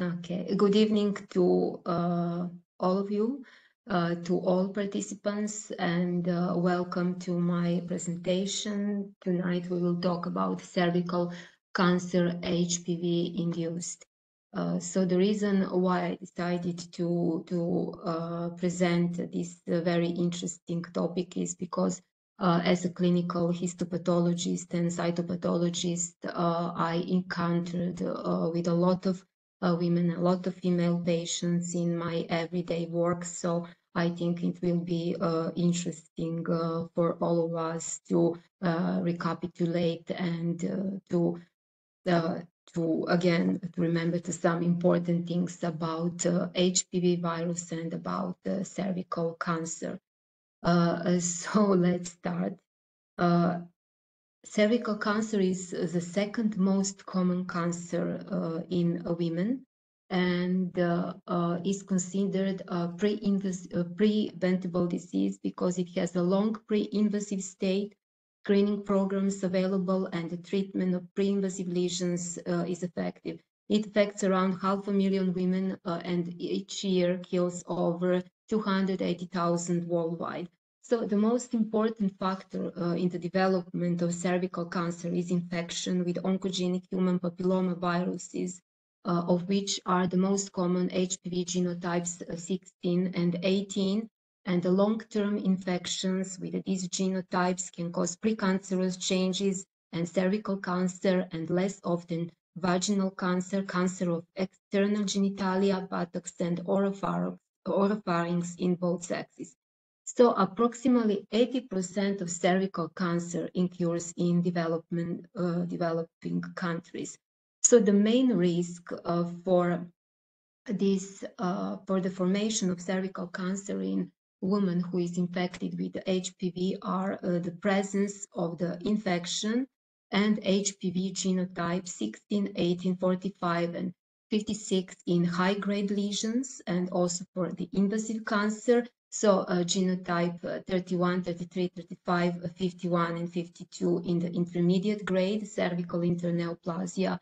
Okay, good evening to uh, all of you, uh, to all participants, and uh, welcome to my presentation. Tonight we will talk about cervical cancer HPV induced. Uh, so the reason why I decided to, to uh, present this uh, very interesting topic is because as a clinical histopathologist and cytopathologist, I encountered with a lot of uh, women, a lot of female patients in my everyday work. So I think it will be uh, interesting uh, for all of us to uh, recapitulate and uh, to uh, to again to remember to some important things about HPV virus and about cervical cancer. so let's start. Cervical cancer is the second most common cancer uh, in women and uh, uh, is considered a preventable disease because it has a long pre-invasive state, screening programs available, and the treatment of pre-invasive lesions uh, is effective. It affects around half a million women uh, and each year kills over 280,000 worldwide. So the most important factor uh, in the development of cervical cancer is infection with oncogenic human papilloma viruses, uh, of which are the most common HPV genotypes uh, 16 and 18. And the long-term infections with these genotypes can cause precancerous changes and cervical cancer and less often vaginal cancer, cancer of external genitalia, buttocks, and oropharynx in both sexes. So approximately 80% of cervical cancer occurs in development, uh, developing countries. So the main risk uh, for this, uh, for the formation of cervical cancer in women who is infected with HPV are uh, the presence of the infection and HPV genotype 16, 18, 45, and 56 in high-grade lesions, and also for the invasive cancer, so uh, genotype uh, 31, 33, 35, uh, 51, and 52 in the intermediate grade, cervical interneoplasia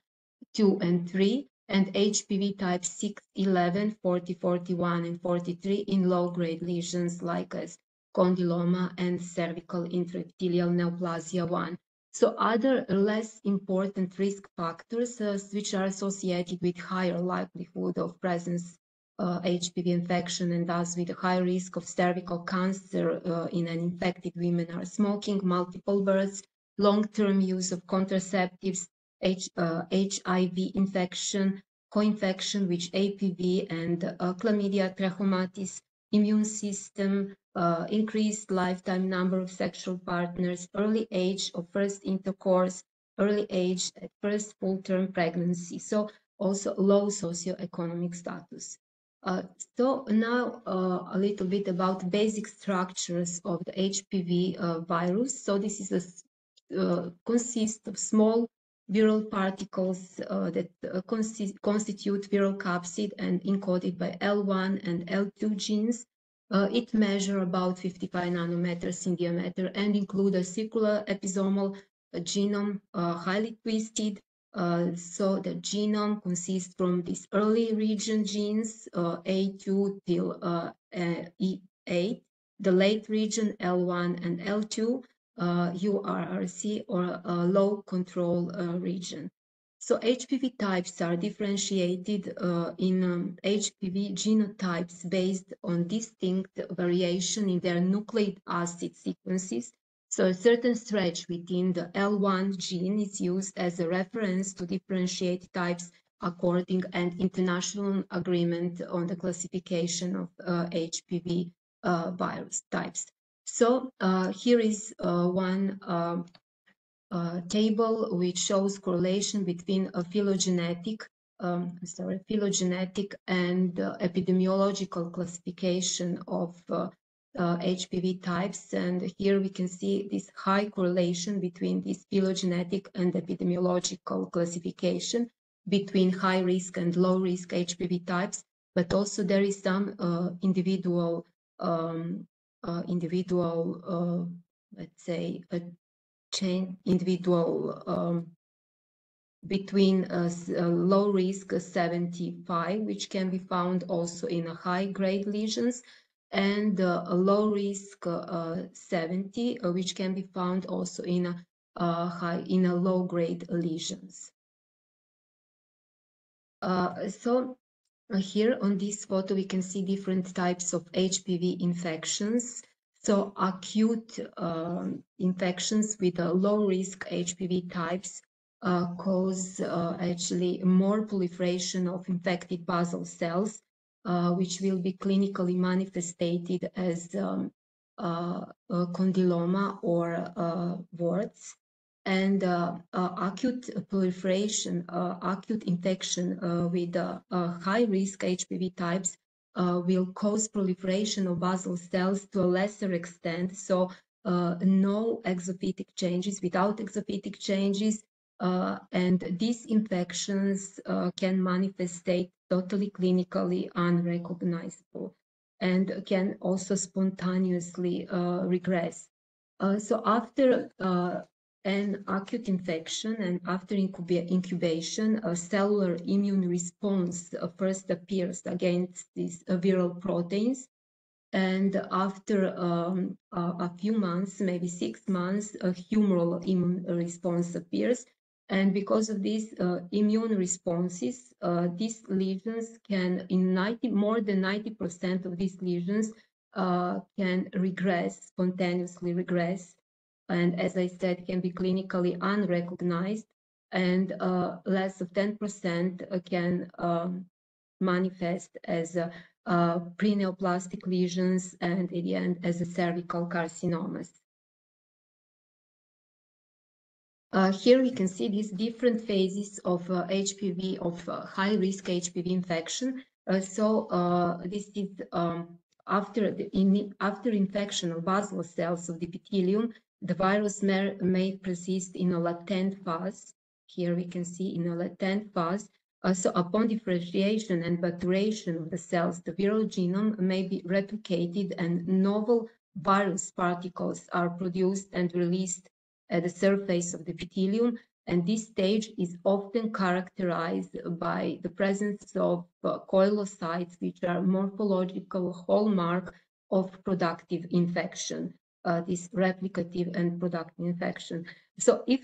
2 and 3, and HPV type 6, 11, 40, 41, and 43 in low-grade lesions like as condyloma and cervical intraepithelial neoplasia 1. So other less important risk factors uh, which are associated with higher likelihood of presence uh, HPV infection and thus with a high risk of cervical cancer uh, in an infected women are smoking, multiple births, long-term use of contraceptives, H, uh, HIV infection, co-infection with HPV and uh, chlamydia trachomatis, immune system, uh, increased lifetime number of sexual partners, early age of first intercourse, early age at first full-term pregnancy. So also low socioeconomic status. Uh, so now uh, a little bit about basic structures of the HPV uh, virus. So this is a uh, consists of small viral particles uh, that uh, constitute viral capsid and encoded by L1 and L2 genes. it measures about 55 nanometers in diameter and include a circular episomal genome, highly twisted, uh, so the genome consists from these early region genes, uh, A2 till uh, E8, the late region L1 and L2, URRC or low control region. So HPV types are differentiated uh, in um, HPV genotypes based on distinct variation in their nucleic acid sequences so a certain stretch within the L1 gene is used as a reference to differentiate types according an international agreement on the classification of uh, HPV uh, virus types. So uh, here is uh, one um, uh, table which shows correlation between a phylogenetic um, sorry, phylogenetic and uh, epidemiological classification of uh, HPV types. And here we can see this high correlation between this phylogenetic and epidemiological classification between high risk and low risk HPV types. But also there is some uh, individual, um, uh, individual, uh, let's say, a chain, individual um, between uh, low risk 75, which can be found also in high grade lesions, and uh, a low risk uh, 70, uh, which can be found also in a, uh, high in a low grade lesions. Uh, so here on this photo, we can see different types of HPV infections. So acute um, infections with low risk HPV types uh, cause uh, actually more proliferation of infected basal cells, uh, which will be clinically manifested as um, uh, condyloma or uh, warts. And uh, acute proliferation, acute infection with high risk HPV types will cause proliferation of basal cells to a lesser extent. So no exophytic changes. Without exophytic changes, uh, and these infections uh, can manifestate totally clinically unrecognizable and can also spontaneously uh, regress. Uh, so after uh, an acute infection and after incubation, a cellular immune response uh, first appears against these viral proteins. And after um, a few months, maybe six months, a humoral immune response appears and because of these uh, immune responses, uh, these lesions can, in 90, more than 90% of these lesions, uh, can regress, spontaneously regress. And as I said, can be clinically unrecognized. And uh, less of 10% uh, can um, manifest as preneoplastic lesions and at the end as a cervical carcinomas. Uh, here we can see these different phases of uh, HPV, of uh, high-risk HPV infection. Uh, so uh, this is um, after, the in, after infection of basal cells of the epithelium, the virus may, may persist in a latent phase. Here we can see in a latent phase. Uh, so upon differentiation and maturation of the cells, the viral genome may be replicated and novel virus particles are produced and released at the surface of the epithelium. And this stage is often characterized by the presence of uh, koilocytes, which are morphological hallmark of productive infection, uh, this replicative and productive infection. So if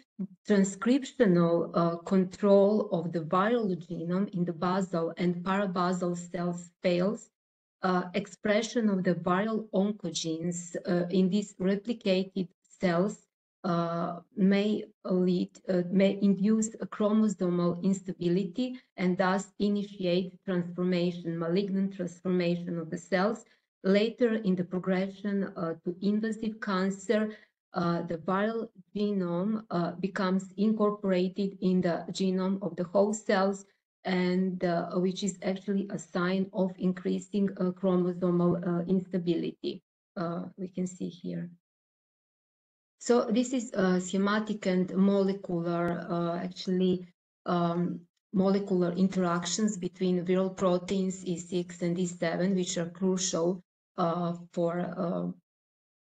transcriptional uh, control of the viral genome in the basal and parabasal cells fails, uh, expression of the viral oncogenes uh, in these replicated cells may lead, uh, may induce a chromosomal instability and thus initiate transformation, malignant transformation of the cells. Later in the progression uh, to invasive cancer, uh, the viral genome uh, becomes incorporated in the genome of the host cells and uh, which is actually a sign of increasing chromosomal instability. we can see here. So this is a schematic and molecular, uh, actually, um, molecular interactions between viral proteins E6 and E7, which are crucial uh, for uh,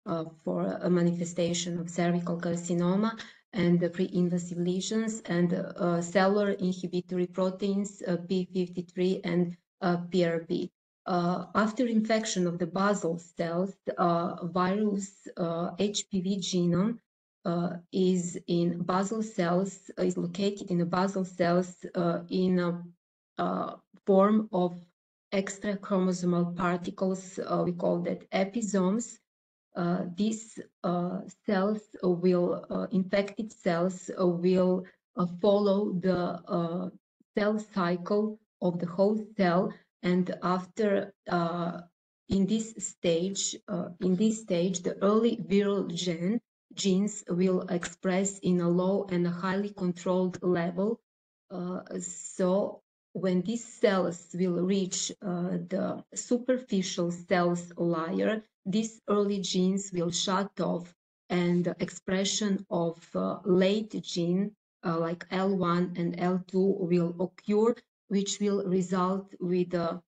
uh for a manifestation of cervical carcinoma and the pre-invasive lesions and uh, cellular inhibitory proteins uh, P53 and PRB. Uh, after infection of the basal cells, the uh, virus uh, HPV genome uh, is in basal cells, is located in the basal cells uh, in a uh, form of extra chromosomal particles. we call that episomes. these cells will, infected cells will follow the cell cycle of the whole cell and after uh, in this stage, uh, in this stage, the early viral gene, genes will express in a low and a highly controlled level. Uh, so when these cells will reach uh, the superficial cells layer, these early genes will shut off and expression of uh, late gene uh, like L1 and L2 will occur which will result with the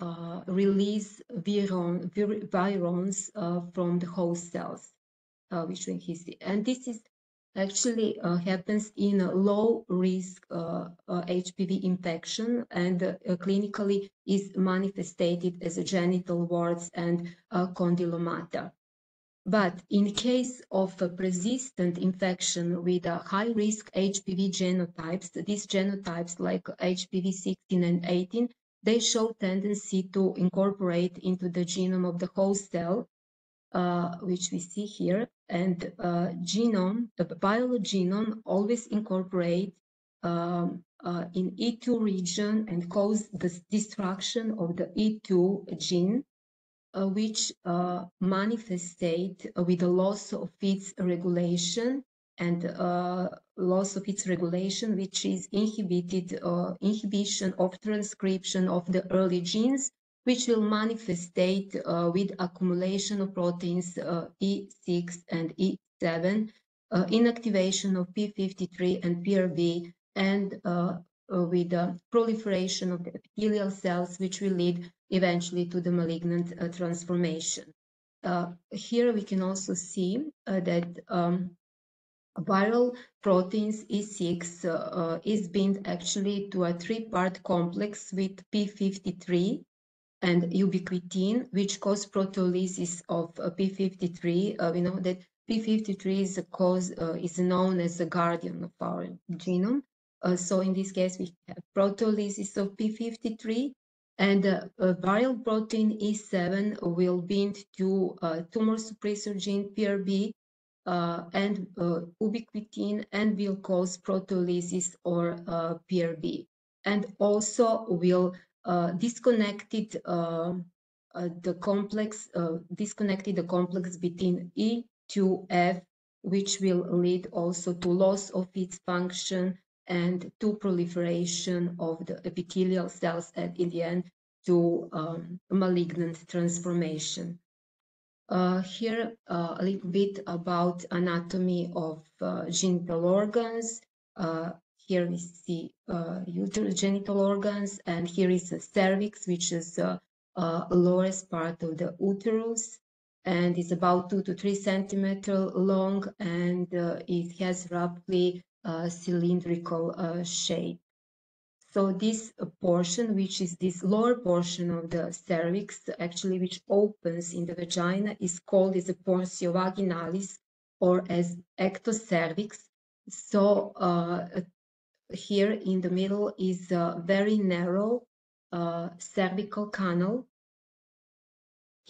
uh, release viron, vir, virions uh, from the host cells, uh, which we can see. And this is actually uh, happens in a low risk uh, uh, HPV infection and uh, clinically is manifested as genital warts and condylomata. But in case of a persistent infection with a high risk HPV genotypes, these genotypes like HPV 16 and 18, they show tendency to incorporate into the genome of the host cell uh, which we see here, and uh, genome, the viral genome always incorporate um, uh, in E2 region and cause the destruction of the E2 gene, which uh, manifestate with a loss of its regulation and uh, loss of its regulation, which is inhibited inhibition of transcription of the early genes which will manifestate uh, with accumulation of proteins uh, E6 and E7, uh, inactivation of P53 and PRB, and uh, uh, with the proliferation of the epithelial cells, which will lead eventually to the malignant uh, transformation. here we can also see that um, viral proteins E6 is bound actually to a three-part complex with P53 and ubiquitin, which cause proteolysis of uh, P53. Uh, we know that P53 is a cause uh, is known as the guardian of our genome. Uh, so in this case, we have proteolysis of P53, and uh, viral protein E7 will bind to uh, tumor suppressor gene PRB and ubiquitin and will cause proteolysis or PRB, and also will uh, disconnected uh, uh, the complex, disconnected the complex between E to F, which will lead also to loss of its function and to proliferation of the epithelial cells and in the end to um, malignant transformation. Uh, here uh, a little bit about anatomy of uh, genital organs. Here we see uh, genital organs, and here is the cervix, which is the uh, lowest part of the uterus, and is about two to three centimeter long, and uh, it has roughly cylindrical uh, shape. So this portion, which is this lower portion of the cervix, actually which opens in the vagina, is called as a portio vaginalis or as ectocervix. So uh, here in the middle is a very narrow uh, cervical canal.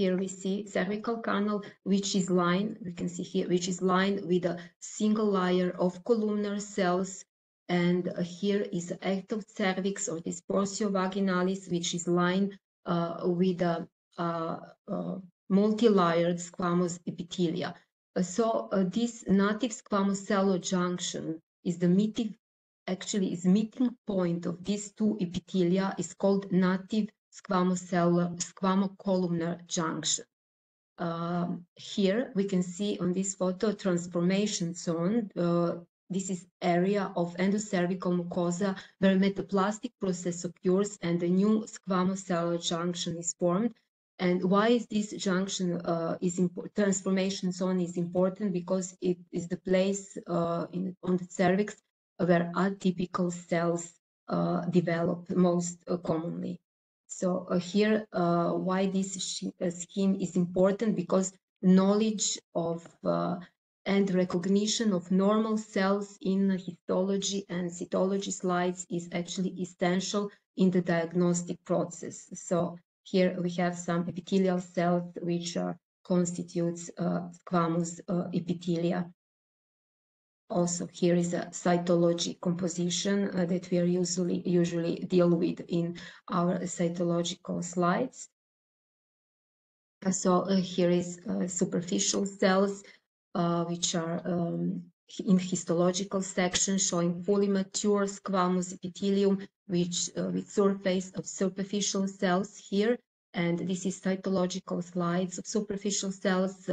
Here we see cervical canal, which is lined, we can see here, which is lined with a single layer of columnar cells. And uh, here is ectocervix cervix or this portio vaginalis, which is lined uh, with a, uh, uh, multi-layered squamous epithelia. so uh, this native squamous cell junction is the meeting actually is meeting point of these two epithelia is called native squamocellular squamocolumnar junction. Um, here we can see on this photo transformation zone. Uh, this is area of endocervical mucosa where metaplastic process occurs and a new squamocellular junction is formed. And why is this junction uh, is transformation zone is important because it is the place uh, in, on the cervix where atypical cells uh, develop most uh, commonly. So uh, here, uh, why this uh, scheme is important because knowledge of uh, and recognition of normal cells in histology and cytology slides is actually essential in the diagnostic process. So here we have some epithelial cells which constitutes squamous epithelia also here is a cytology composition uh, that we are usually usually deal with in our cytological slides. Uh, so uh, here is uh, superficial cells uh, which are um, in histological section showing fully mature squamous epithelium which uh, with surface of superficial cells here and this is cytological slides of superficial cells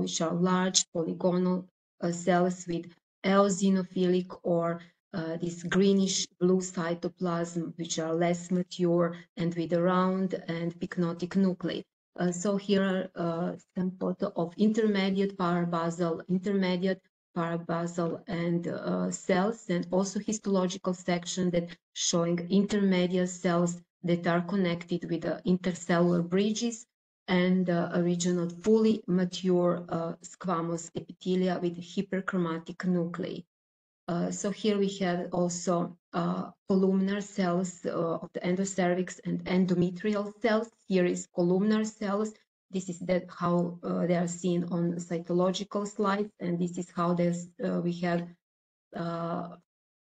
which are large polygonal cells with eosinophilic or uh, this greenish blue cytoplasm, which are less mature and with a round and pycnotic nuclei. Uh, so here are uh, some photo of intermediate parabasal, intermediate parabasal and uh, cells, and also histological section that showing intermediate cells that are connected with the intercellular bridges and uh, a region of fully mature uh, squamous epithelia with hyperchromatic nuclei. Uh, so here we have also uh, columnar cells uh, of the endocervix and endometrial cells. Here is columnar cells. This is that how uh, they are seen on cytological slides, and this is how we have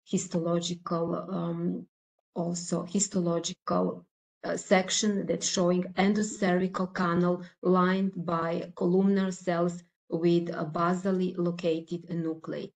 histological um, also histological uh, section that's showing endocervical canal lined by columnar cells with a basally located nuclei.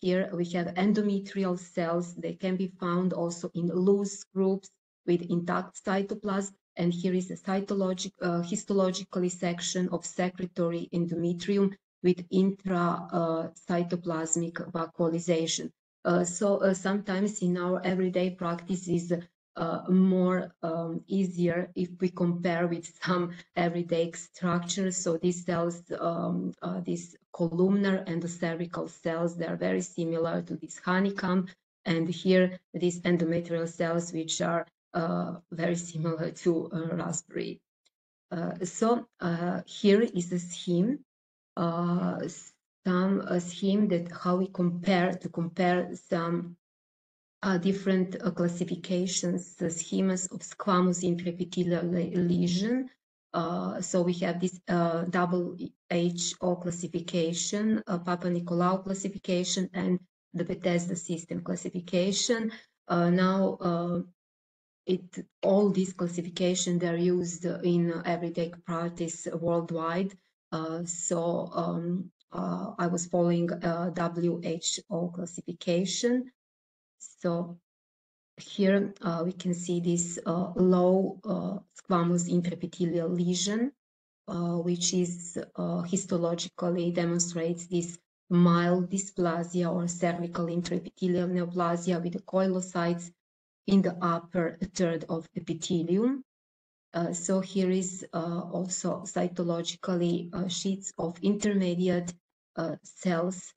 Here we have endometrial cells. They can be found also in loose groups with intact cytoplasm. And here is a cytologic, uh, histologically section of secretory endometrium with intracytoplasmic uh, vacuolization. Uh, so uh, sometimes in our everyday practices, uh, more um, easier if we compare with some everyday structures. So these cells, um, uh, these columnar and the cervical cells, they are very similar to this honeycomb. And here, these endometrial cells, which are uh, very similar to raspberry. Uh, so uh, here is a scheme, uh, some a scheme that how we compare to compare some uh, different uh, classifications, the schemas of squamous intraepithelial lesion. Uh, so we have this uh, double HO classification, uh, Papanicolaou classification, and the Bethesda system classification. Uh, now, it all these classifications they're used in everyday practice worldwide. so um, I was following WHO classification. So here uh, we can see this uh, low uh, squamous intraepithelial lesion, uh, which is uh, histologically demonstrates this mild dysplasia or cervical intraepithelial neoplasia with the koilocytes in the upper third of epithelium. Uh, so here is also cytologically sheets of intermediate cells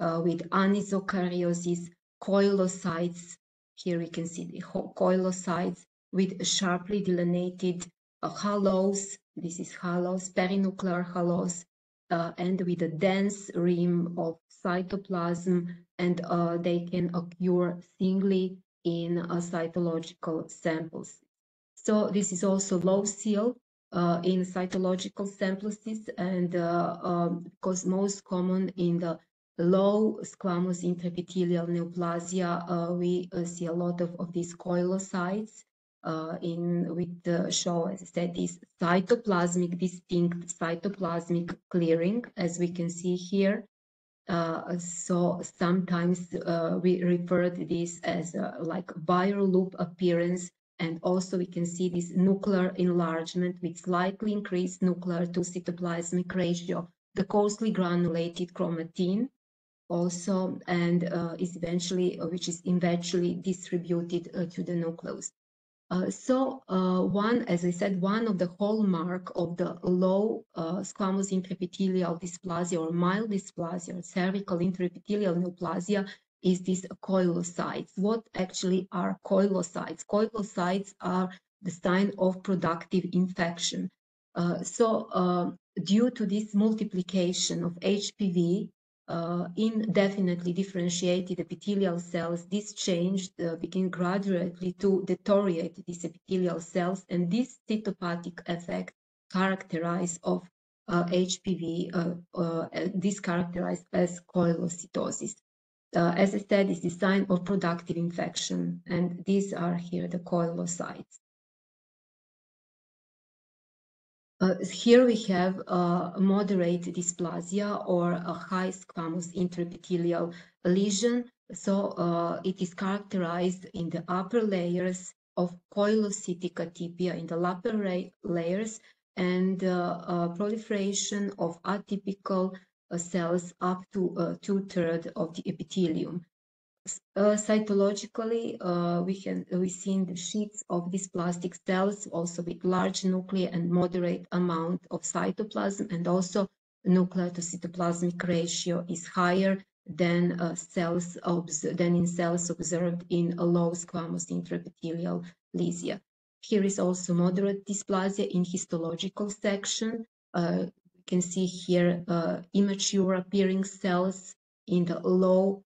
with anisokaryosis koilocytes. Here we can see the koilocytes with sharply delineated uh, halos. This is halos, perinuclear halos, uh, and with a dense rim of cytoplasm, and uh, they can occur singly in uh, cytological samples. So this is also low SIL uh, in cytological samples, and uh, um, because most common in the low squamous intraepithelial neoplasia, uh, we uh, see a lot of, of these koilocytes uh, in with the show, as I said, this cytoplasmic, distinct cytoplasmic clearing, as we can see here. Uh, so sometimes uh, we refer to this as uh, like viral loop appearance and also we can see this nuclear enlargement with slightly increased nuclear to cytoplasmic ratio, the coarsely granulated chromatin, also and uh, is eventually uh, which is eventually distributed uh, to the nucleus. Uh, so uh, one, as I said, one of the hallmark of the low uh, squamous intraepithelial dysplasia or mild dysplasia or cervical intraepithelial neoplasia is this koilocytes. What actually are koilocytes? Koilocytes are the sign of productive infection. so due to this multiplication of HPV, uh, indefinitely differentiated epithelial cells, this change uh, begin gradually to deteriorate these epithelial cells, and this cytopathic effect characterized of uh, HPV, uh, uh, this characterized as koilocytosis. Uh, as I said, is the sign of productive infection, and these are here the koilocytes. Uh, here we have a moderate dysplasia or a high squamous intraepithelial lesion. So uh, it is characterized in the upper layers of koilocytic atypia in the upper layers and uh, uh, proliferation of atypical uh, cells up to uh, two-thirds of the epithelium. Uh, cytologically, uh, we can we seen the sheets of dysplastic cells also with large nuclei and moderate amount of cytoplasm, and also nuclear to cytoplasmic ratio is higher than uh, cells than in cells observed in a low squamous intraepithelial lesion. Here is also moderate dysplasia in histological section. Uh, you can see here uh, immature appearing cells in the low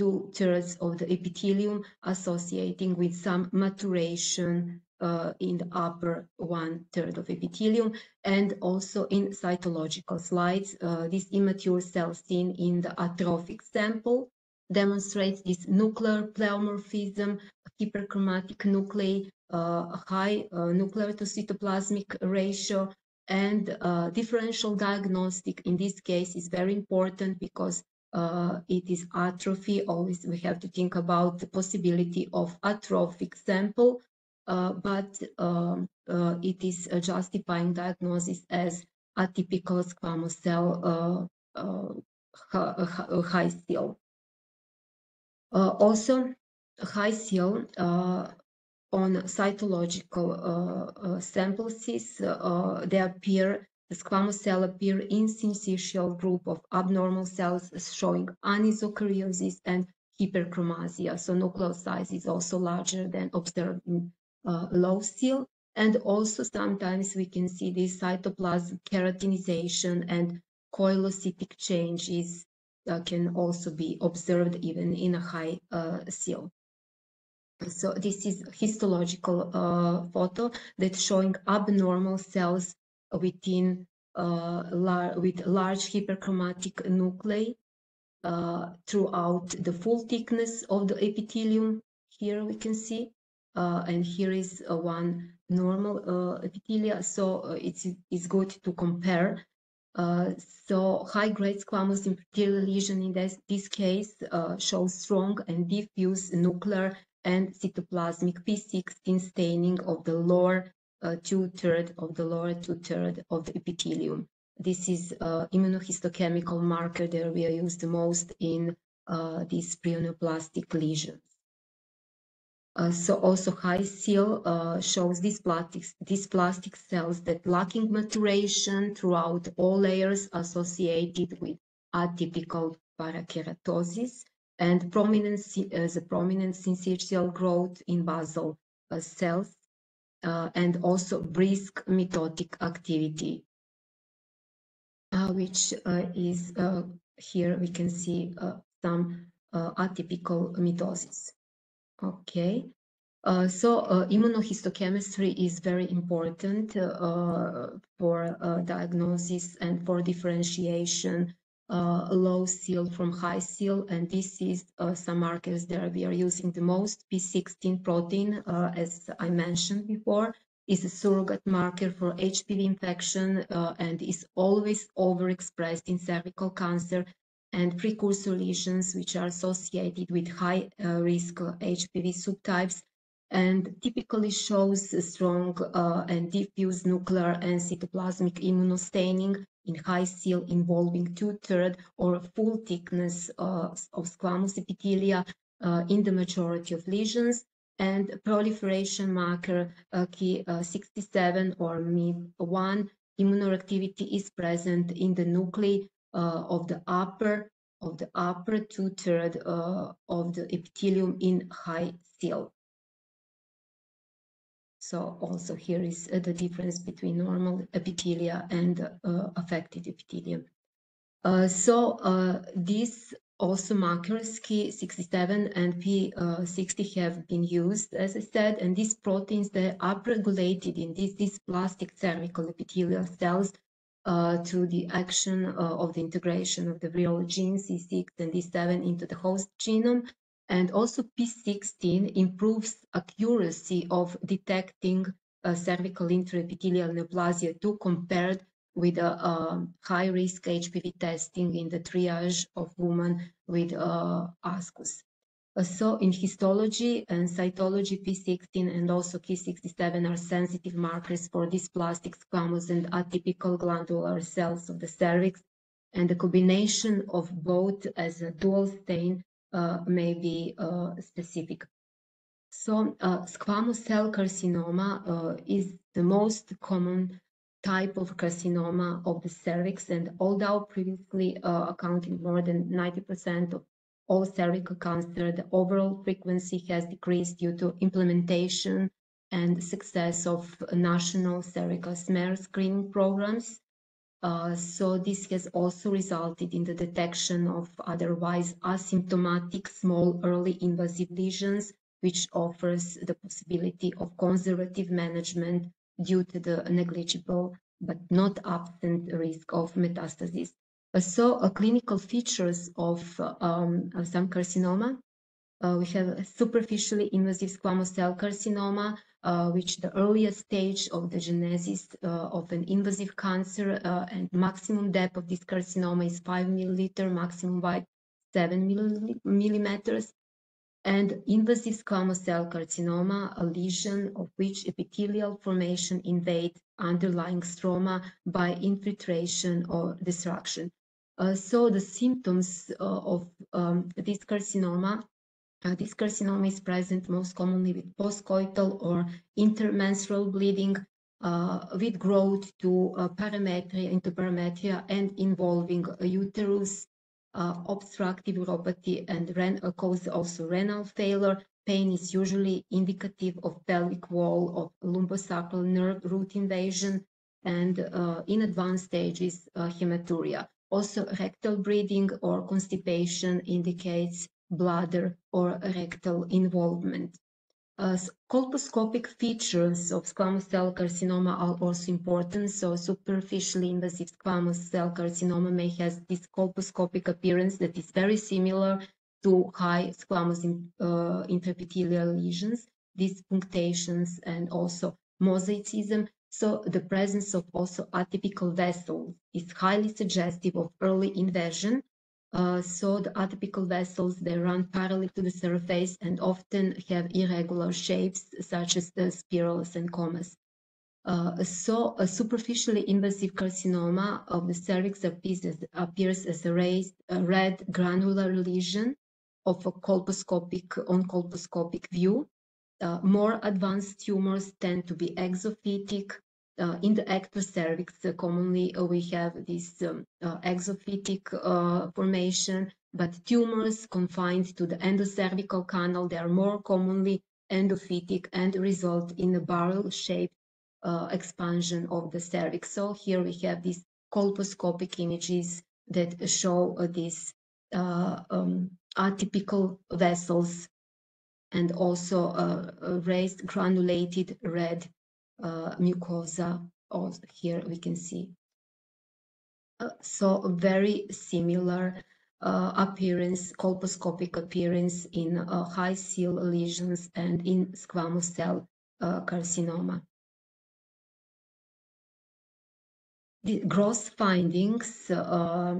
two-thirds of the epithelium associating with some maturation uh, in the upper one-third of epithelium and also in cytological slides. Uh, this immature cell seen in the atrophic sample demonstrates this nuclear pleomorphism, hyperchromatic nuclei, uh, high uh, nuclear to cytoplasmic ratio, and uh, differential diagnostic in this case is very important because uh, it is atrophy. Always we have to think about the possibility of atrophic sample, uh, but um, uh, it is justifying diagnosis as atypical squamous cell high SIL. also, high SIL on cytological uh, uh, samples, uh, they appear the squamous cell appear in syncytial group of abnormal cells showing anisokaryosis and hyperchromasia. So nucleus size is also larger than observed in uh, low SIL. And also sometimes we can see this cytoplasm keratinization and koilocytic changes uh, can also be observed even in a high uh, SIL. So this is histological uh, photo that's showing abnormal cells within uh, lar with large hyperchromatic nuclei uh, throughout the full thickness of the epithelium. Here we can see, uh, and here is uh, one normal uh, epithelia. So uh, it's it's good to compare. so high-grade squamous epithelial lesion in this, this case shows strong and diffuse nuclear and cytoplasmic P16 staining of the lower uh, two-third of the lower two-third of the epithelium. This is uh, immunohistochemical marker that we are used the most in uh, these preneoplastic lesions. Uh, so also high SIL uh, shows dysplastic, these plastic cells that lacking maturation throughout all layers associated with atypical parakeratosis and prominent, uh, the prominent syncytial growth in basal uh, cells uh, and also brisk mitotic activity, uh, which uh, is here we can see some atypical mitosis. Okay. Uh, so uh, immunohistochemistry is very important uh, for diagnosis and for differentiation uh, low SIL from high SIL, and this is uh, some markers that we are using the most. P16 protein, uh, as I mentioned before, is a surrogate marker for HPV infection uh, and is always overexpressed in cervical cancer and precursor lesions, which are associated with high uh, risk HPV subtypes and typically shows strong uh, and diffuse nuclear and cytoplasmic immunostaining in high SIL involving two-thirds or full thickness uh, of squamous epithelia uh, in the majority of lesions and proliferation marker uh, key uh, 67 or MIB1 immunoreactivity is present in the nuclei uh, of the upper of the upper two-thirds uh, of the epithelium in high SIL. So also here is uh, the difference between normal epithelia and uh, affected epithelium. Uh, so these also markers, Ki67 and P16 have been used, as I said, and these proteins, they are upregulated in these, these plastic cervical epithelial cells uh, through the action uh, of the integration of the viral genes E6 and E7 into the host genome and also P16 improves accuracy of detecting uh, cervical intraepithelial neoplasia to compared with a, a high-risk HPV testing in the triage of women with uh, ASCUS. Uh, so in histology and cytology, P16 and also Ki67 are sensitive markers for dysplastic squamous and atypical glandular cells of the cervix, and the combination of both as a dual stain may be uh, specific. So squamous cell carcinoma is the most common type of carcinoma of the cervix. And although previously accounting more than 90% of all cervical cancer, the overall frequency has decreased due to implementation and success of national cervical smear screening programs. Uh, so this has also resulted in the detection of otherwise asymptomatic small early invasive lesions, which offers the possibility of conservative management due to the negligible but not absent risk of metastasis. Uh, so uh, clinical features of um, some carcinoma, uh, we have superficially invasive squamous cell carcinoma, uh, which the earliest stage of the genesis uh, of an invasive cancer uh, and maximum depth of this carcinoma is 5 milliliter, maximum wide 7 millimeters and invasive squamous cell carcinoma, a lesion of which epithelial formation invades underlying stroma by infiltration or destruction. Uh, so the symptoms uh, of um, this carcinoma, uh, this carcinoma is present most commonly with postcoital or intermenstrual bleeding, uh, with growth to uh, parametria, into parametria, and involving uterus, uh, obstructive uropathy and ren uh, cause also renal failure. Pain is usually indicative of pelvic wall of lumbosacral nerve root invasion and uh, in advanced stages hematuria. Also rectal bleeding or constipation indicates bladder or rectal involvement. Uh, colposcopic features of squamous cell carcinoma are also important. So superficially invasive squamous cell carcinoma may have this colposcopic appearance that is very similar to high squamous in, uh, intraepithelial lesions, these punctations and also mosaicism. So the presence of also atypical vessels is highly suggestive of early invasion uh, so the atypical vessels, they run parallel to the surface and often have irregular shapes such as the spirals and comas. Uh, so a superficially invasive carcinoma of the cervix appears as, appears as a raised a red granular lesion of a colposcopic on colposcopic view. Uh, more advanced tumors tend to be exophytic uh, in the ectocervix, uh, commonly uh, we have this um, exophytic formation, but tumors confined to the endocervical canal, they are more commonly endophytic and result in a barrel-shaped uh, expansion of the cervix. So here we have these colposcopic images that show uh, these uh, um, atypical vessels and also raised granulated red uh, mucosa also here we can see. Uh, so very similar uh, appearance colposcopic appearance in uh, high SIL lesions and in squamous cell uh, carcinoma. The gross findings uh,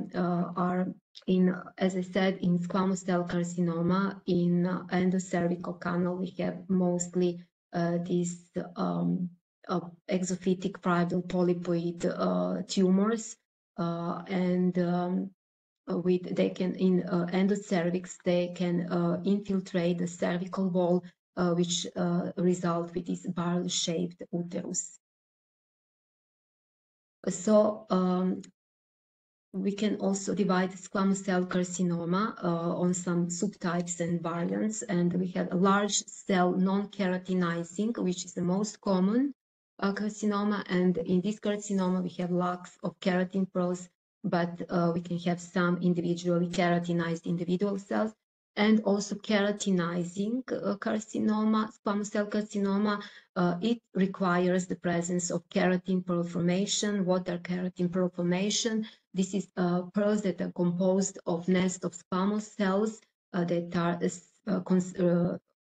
are in, as I said, in squamous cell carcinoma, in endocervical canal, we have mostly uh, these um, uh, exophytic parietal polypoid uh, tumors, uh, and um, with they can in endocervix they can infiltrate the cervical wall, which result with this barrel-shaped uterus. So um, we can also divide squamous cell carcinoma uh, on some subtypes and variants, and we have a large cell non-keratinizing, which is the most common, uh, carcinoma. And in this carcinoma, we have locks of keratin pearls, but uh, we can have some individually keratinized individual cells. And also keratinizing uh, carcinoma, squamous cell carcinoma, uh, it requires the presence of keratin pearl formation. What are keratin pearl formation? This is uh, pearls that are composed of nest of squamous cells uh, that are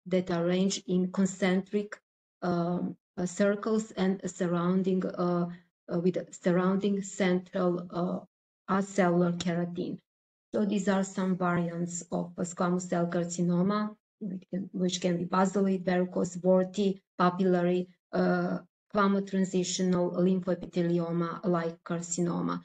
that arranged in concentric um, uh, circles and surrounding uh, uh, with surrounding central acellular keratin. So these are some variants of squamous cell carcinoma, which can, which can be basaloid, verrucous, warty, papillary, uh, transitional lymphoepithelioma-like carcinoma.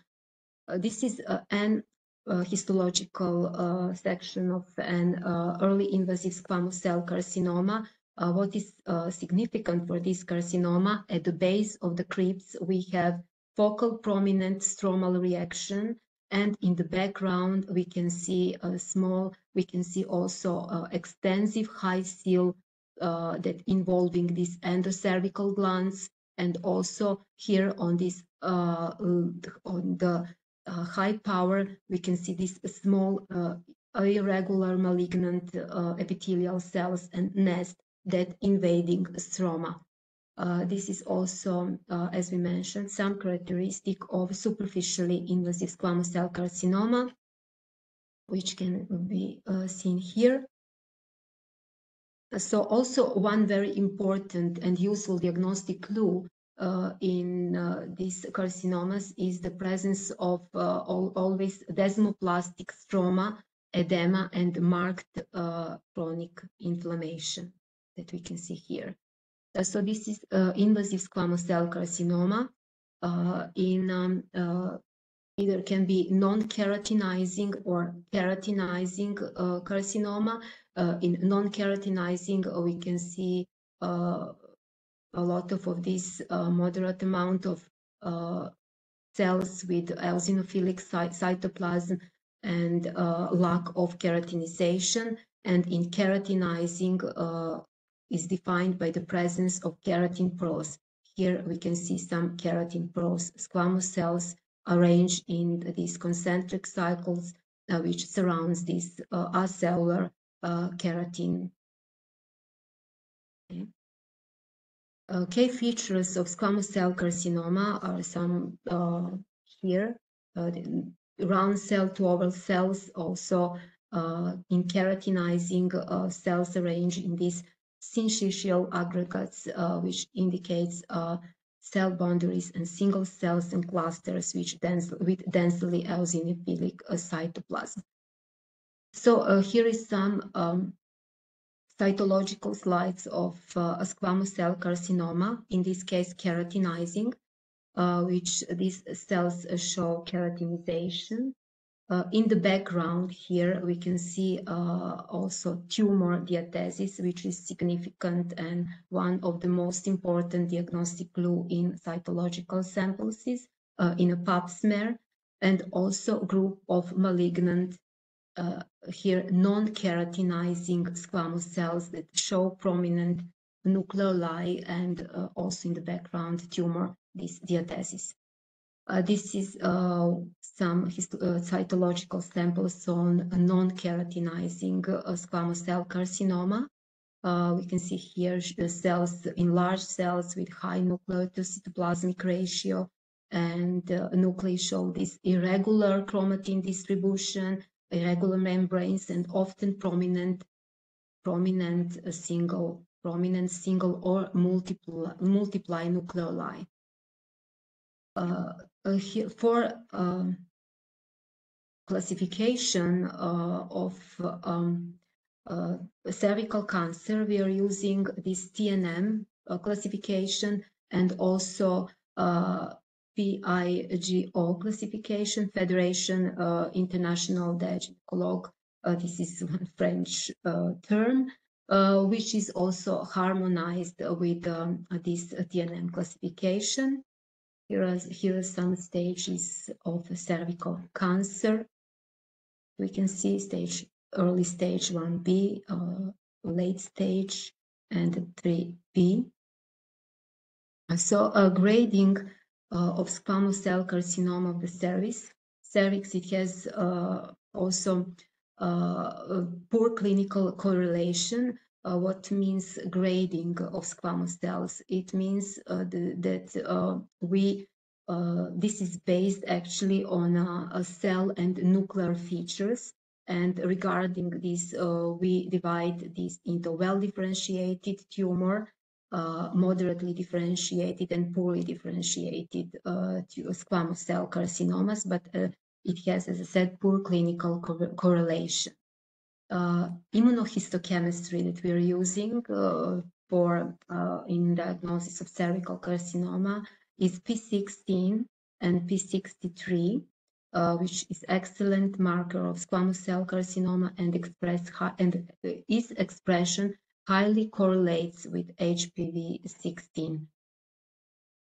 Uh, this is uh, an uh, histological section of an early invasive squamous cell carcinoma uh, what is uh, significant for this carcinoma, at the base of the crypts, we have focal prominent stromal reaction. And in the background, we can see a small, we can see also uh, extensive high SIL uh, that involving these endocervical glands. And also here on this, uh, on the uh, high power, we can see this small irregular malignant epithelial cells and nest that invading stroma. Uh, this is also, uh, as we mentioned, some characteristic of superficially invasive squamous cell carcinoma, which can be uh, seen here. So also one very important and useful diagnostic clue uh, in uh, these carcinomas is the presence of uh, always desmoplastic stroma, edema, and marked chronic inflammation that we can see here. Uh, so this is uh, invasive squamous cell carcinoma uh, in um, either can be non-keratinizing or keratinizing carcinoma. in non-keratinizing, we can see a lot of, of this moderate amount of cells with eosinophilic cytoplasm and uh, lack of keratinization. And in keratinizing, uh, is defined by the presence of keratin pearls. Here we can see some keratin pearls, squamous cells arranged in these concentric cycles uh, which surrounds this uh, acellular uh, keratin. Okay. Uh, features of squamous cell carcinoma are some uh, here. Uh, round cell to oval cells also in keratinizing cells arranged in these syncytial aggregates, uh, which indicates uh, cell boundaries and single cells and clusters which with densely eosinophilic uh, cytoplasm. So here is some um, cytological slides of uh, squamous cell carcinoma, in this case keratinizing, uh, which these cells show keratinization uh, in the background here, we can see uh, also tumor diathesis, which is significant and one of the most important diagnostic clue in cytological samples uh, in a pap smear, and also a group of malignant uh, here non-keratinizing squamous cells that show prominent nucleoli and uh, also in the background tumor this diathesis. Uh, this is uh, some uh, cytological samples on non-keratinizing uh, squamous cell carcinoma. Uh, we can see here cells in large cells with high nuclear to cytoplasmic ratio and uh, nuclei show this irregular chromatin distribution, irregular membranes, and often prominent, prominent single, prominent single or multiple, multiply nucleoli. Uh, uh, here for um, classification uh, of um, cervical cancer, we are using this TNM classification and also FIGO classification, Federation uh, International des. Uh, this is one French uh, term, which is also harmonized with um, this TNM classification. Here are, here are some stages of cervical cancer. We can see stage early stage 1B, uh, late stage, and 3B. So a grading uh, of squamous cell carcinoma of the cervix. Cervix, it has uh, also uh, poor clinical correlation uh, what means grading of squamous cells. It means uh, the, that uh, we uh, this is based actually on a cell and nuclear features. And regarding this, uh, we divide this into well-differentiated tumor, uh, moderately differentiated and poorly differentiated squamous cell carcinomas, but it has, as I said, poor clinical co correlation uh, immunohistochemistry that we're using uh, for uh, in diagnosis of cervical carcinoma is P16 and P63, uh, which is excellent marker of squamous cell carcinoma and express and its expression highly correlates with HPV 16.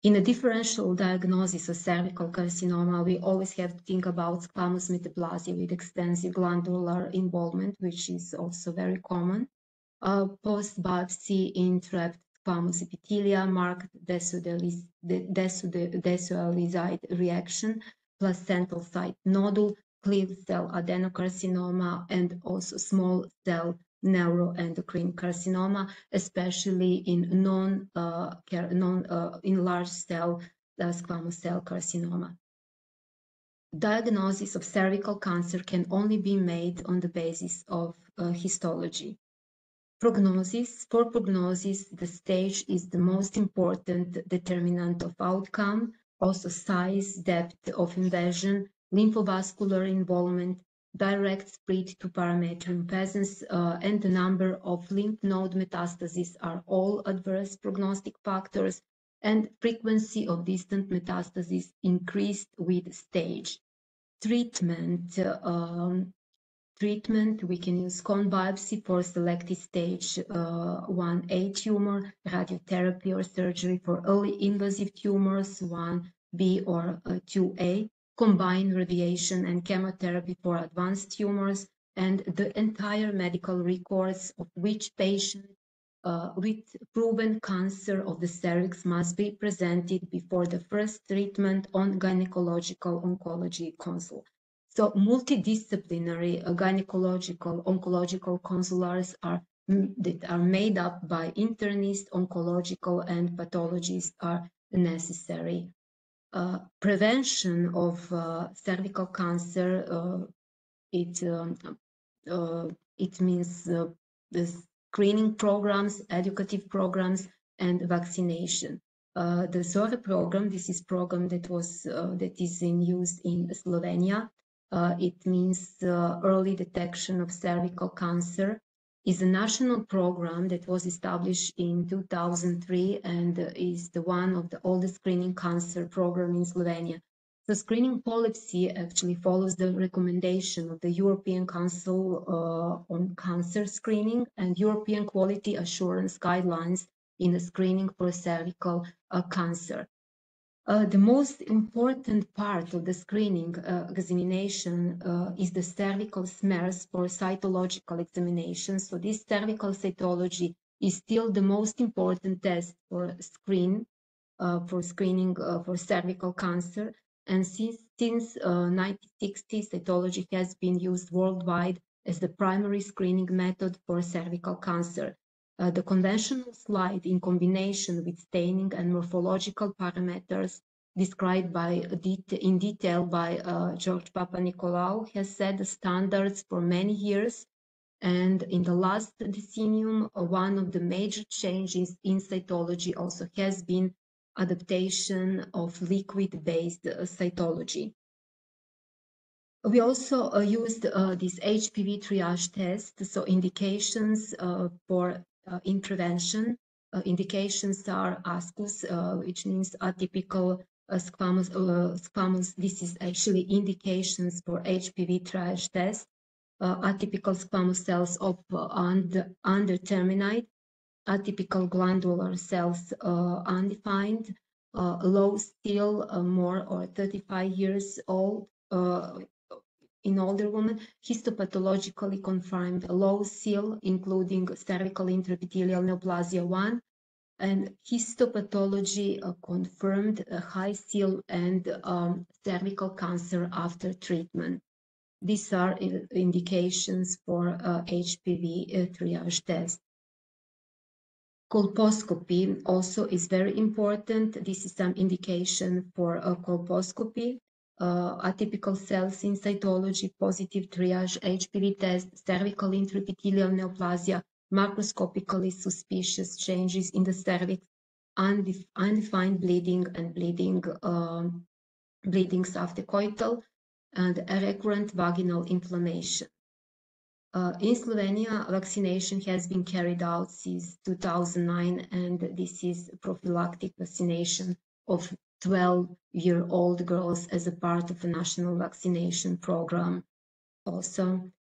In a differential diagnosis of cervical carcinoma, we always have to think about squamous metaplasia with extensive glandular involvement, which is also very common. Uh, Post-biopsy in trapped squamous epithelia marked decidualized reaction, placental site nodule, clear cell adenocarcinoma, and also small cell neuroendocrine carcinoma, especially in non, uh, non uh, in large cell uh, squamous cell carcinoma. Diagnosis of cervical cancer can only be made on the basis of uh, histology. Prognosis. For prognosis, the stage is the most important determinant of outcome, also size, depth of invasion, lymphovascular involvement, direct spread to parametrium peasants, uh, and the number of lymph node metastases are all adverse prognostic factors, and frequency of distant metastases increased with stage. Treatment. Um, treatment, we can use cone biopsy for selected stage uh, 1A tumor, radiotherapy or surgery for early invasive tumors 1B or uh, 2A, combined radiation and chemotherapy for advanced tumors, and the entire medical records of which patient uh, with proven cancer of the cervix must be presented before the first treatment on gynecological oncology consult. So multidisciplinary uh, gynecological oncological consulars are that are made up by internists, oncological and pathologists are necessary. Uh, prevention of uh, cervical cancer, uh, it, um, uh, it means the screening programs, educative programs, and vaccination. Uh, the ZORA program, this is program that was that is in use in Slovenia. it means early detection of cervical cancer is a national program that was established in 2003 and is the one of the oldest screening cancer program in Slovenia. The screening policy actually follows the recommendation of the European Council uh, on Cancer Screening and European Quality Assurance Guidelines in the screening for cervical uh, cancer. Uh, the most important part of the screening uh, examination uh, is the cervical smears for cytological examination. So this cervical cytology is still the most important test for screen uh, for screening uh, for cervical cancer. And since, since 1960, cytology has been used worldwide as the primary screening method for cervical cancer. Uh, the conventional slide in combination with staining and morphological parameters described by in detail by uh, George Papanicolaou has set the standards for many years. And in the last decennium, uh, one of the major changes in cytology also has been adaptation of liquid-based uh, cytology. We also uh, used uh, this HPV triage test, so indications uh, for uh, intervention. Uh, indications are ASCUS, uh, which means atypical squamous, squamous. This is actually indications for HPV triage test. atypical squamous cells of under, undetermined, atypical glandular cells undefined, uh, low still uh, more or 35 years old uh, in older women, histopathologically confirmed low SIL, including cervical intraepithelial neoplasia 1, and histopathology uh, confirmed high SIL and um, cervical cancer after treatment. These are indications for uh, HPV uh, triage test. Colposcopy also is very important. This is some indication for a colposcopy uh, atypical cells in cytology, positive triage, HPV test, cervical intraepithelial neoplasia, macroscopically suspicious changes in the cervix, undef undefined bleeding and bleeding, um, bleedings after coital, and recurrent vaginal inflammation. Uh, in Slovenia, vaccination has been carried out since 2009, and this is prophylactic vaccination of 12-year-old girls as a part of a national vaccination program also.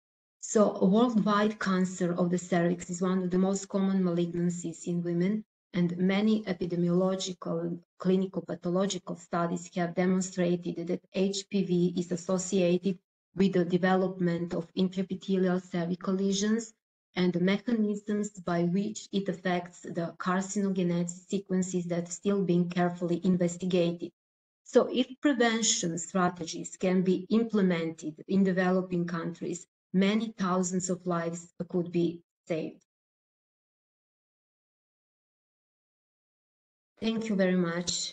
So worldwide cancer of the cervix is one of the most common malignancies in women and many epidemiological and clinical pathological studies have demonstrated that HPV is associated with the development of intraepithelial cervical lesions and the mechanisms by which it affects the carcinogenesis sequences that are still being carefully investigated. So if prevention strategies can be implemented in developing countries, many thousands of lives could be saved. Thank you very much.